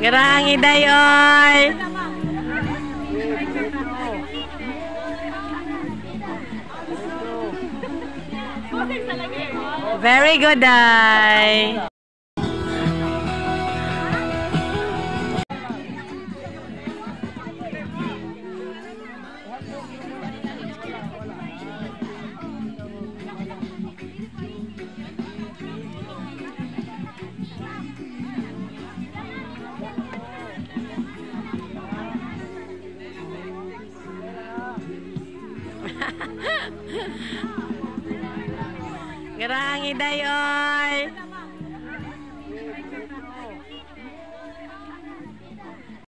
Gerang iday oy. Very good, Day. Garangi dayoy.